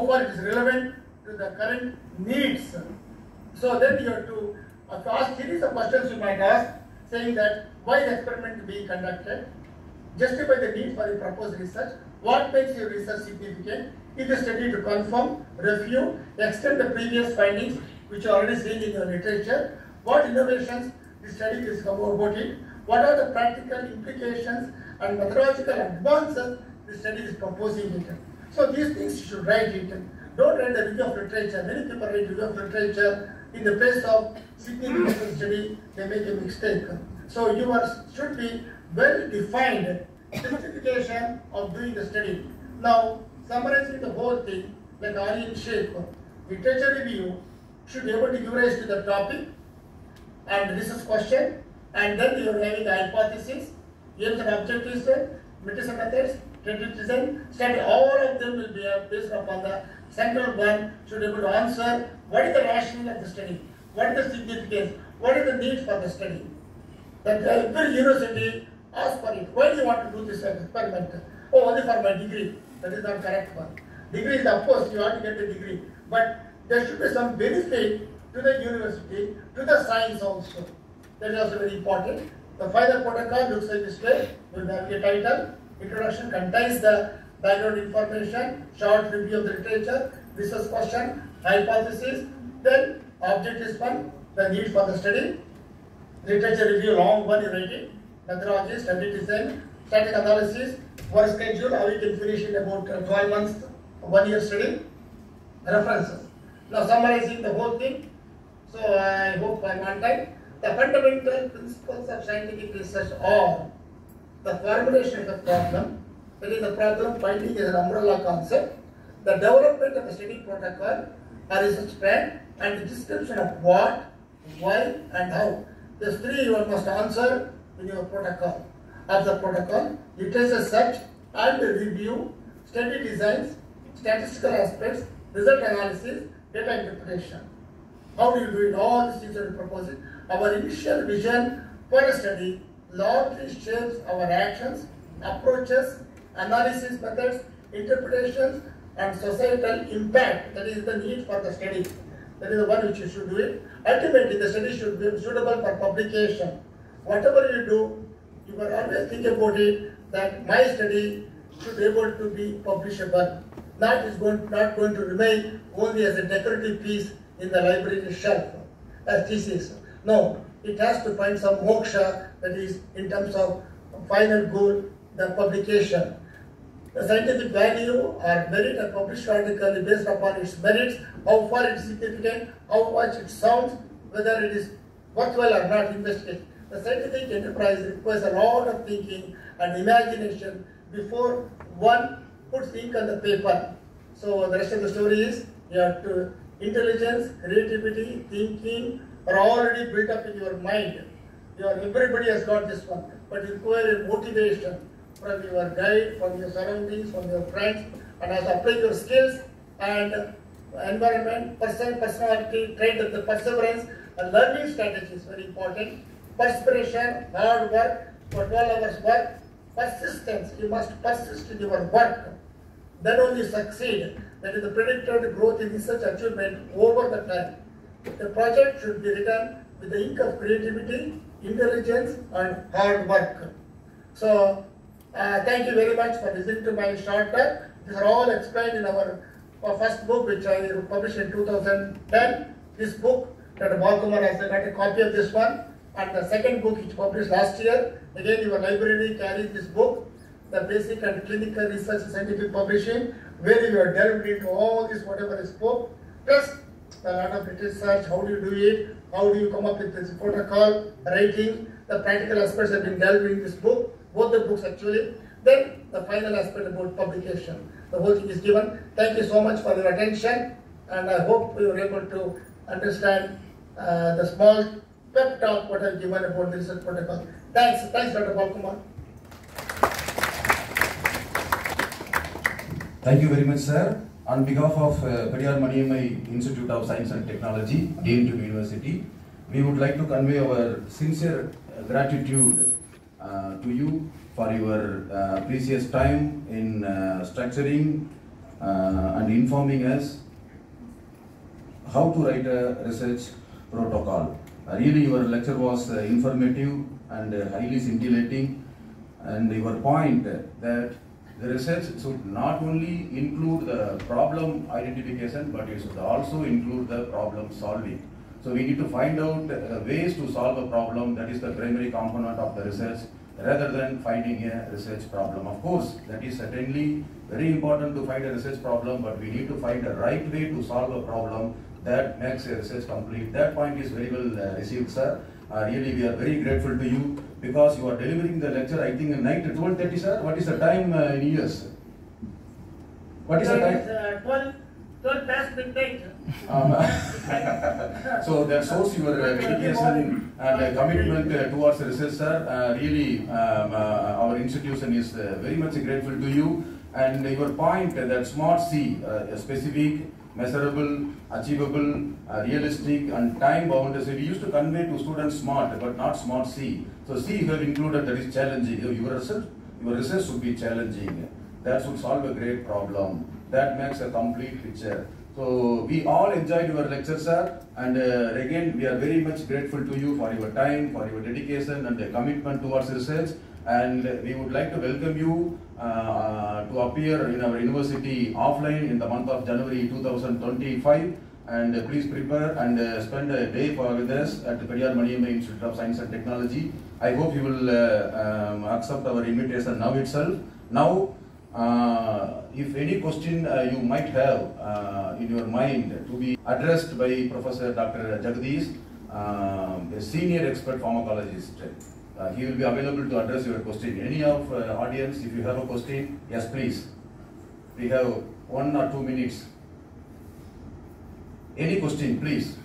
how far it is relevant to the current needs. So then you have to ask series of questions you might ask, saying that why the experiment being conducted, justify the need for the proposed research, what makes your research significant, is the study to confirm, refute, extend the previous findings which are already seen in your literature, what innovations the study is it, what are the practical implications and methodological advances the study is proposing. So these things you should write it. Don't write the review of literature. Many people write review of literature in the place of significance of study, they make a mistake. So you are, should be well defined justification of doing the study. Now, summarizing the whole thing, like in shape, literature review should be able to give rise to the topic and research question, and then you are having the hypothesis, aims and objectives, and methods, tentative design, study, all of them will be uh, based upon the central one should be able to answer what is the rationale of the study, what is the significance, what is the need for the study. That every university asks for it. Why do you want to do this experiment? Oh, only for my degree. That is not correct one. Degree is of course you have to get the degree, but there should be some benefit to the university, to the science also. That is also very important. The final protocol looks like this way. Will have a title. Introduction contains the background information, short review of the literature, research question, hypothesis, then object is one, the need for the study, literature review, long one you write it, methodology, study design, static analysis, work schedule, how you can finish in about uh, 12 months, one year study, references. Now summarizing the whole thing, so I hope I'm on time. The fundamental principles of scientific research are the formulation of the problem, is the problem finding is an umbrella concept, the development of a study protocol or research plan, and the description of what, why, and how. These three you must answer in your protocol. Of the protocol, literature search and review, study designs, statistical aspects, result analysis, data interpretation. How do you do it? All these things are proposed. Our initial vision for a study largely shapes our actions, approaches, analysis methods, interpretations, and societal impact. That is the need for the study. That is the one which you should do it. Ultimately, the study should be suitable for publication. Whatever you do, you must always think about it that my study should be able to be publishable. Not is going not going to remain only as a decorative piece in the library shelf as thesis. No, it has to find some moksha that is in terms of final goal, the publication. The scientific value or merit of published article based upon its merits, how far it is significant, how much it sounds, whether it is worthwhile or not investigate. The scientific enterprise requires a lot of thinking and imagination before one puts ink on the paper. So the rest of the story is you have to intelligence, creativity, thinking are already built up in your mind. Your everybody has got this one, but you require a motivation from your guide, from your surroundings, from your friends, and as apply your skills and environment, person, personality, trait the perseverance, and learning strategy is very important. Perspiration, hard work, for 12 hours work, persistence, you must persist in your work. Then only succeed. That is the predicted growth in research achievement over the time. The project should be written with the ink of creativity, intelligence, and hard work. So, uh, thank you very much for listening to my short talk. These are all explained in our, our first book, which I published in 2010. This book, Dr. Balkumar has got a copy of this one. And the second book, which published last year, again, your library carries this book, the basic and clinical research scientific publishing, where you are delved into all this, whatever is spoke, plus a lot of research, how do you do it, how do you come up with this protocol, writing, the practical aspects have been delved in this book, both the books actually. Then the final aspect about publication. The whole thing is given. Thank you so much for your attention and I hope you were able to understand uh, the small pep talk what I've given about the research protocol. Thanks, thanks Dr. Balkumar. Thank you very much, sir. On behalf of uh, Periyar Maniammai Institute of Science and Technology, to University, we would like to convey our sincere uh, gratitude uh, to you for your uh, precious time in uh, structuring uh, and informing us how to write a research protocol. Uh, really, your lecture was informative and highly scintillating, and your point that the research should not only include the problem identification, but it should also include the problem solving. So we need to find out uh, ways to solve a problem that is the primary component of the research rather than finding a research problem. Of course, that is certainly very important to find a research problem, but we need to find the right way to solve a problem that makes a research complete. That point is very well uh, received, sir. Uh, really, we are very grateful to you because you are delivering the lecture, I think, at night at 12.30, sir. What is the time uh, in years? What is the time? it's, uh, twelve, twelve past midnight. Um, so that shows your uh, dedication and uh, commitment uh, towards research, sir. Uh, really, um, uh, our institution is uh, very much grateful to you. And your point that smart C, uh, specific, measurable, achievable, uh, realistic, and time bound. So we used to convey to students smart, but not smart C. So C here included that is challenging. Your research, your research should be challenging. That should solve a great problem. That makes a complete picture. So we all enjoyed your lecture, sir, and uh, again we are very much grateful to you for your time, for your dedication and uh, commitment towards research. And we would like to welcome you uh, to appear in our university offline in the month of January 2025. And uh, please prepare and uh, spend a day for with us at the Periyar Maniammai Institute of Science and Technology. I hope you will uh, um, accept our invitation now itself. Now, uh, if any question uh, you might have uh, in your mind to be addressed by Professor Dr. Jagadeesh, um, a senior expert pharmacologist, uh, he will be available to address your question. Any of uh, audience, if you have a question, yes, please. We have one or two minutes. Any question, please.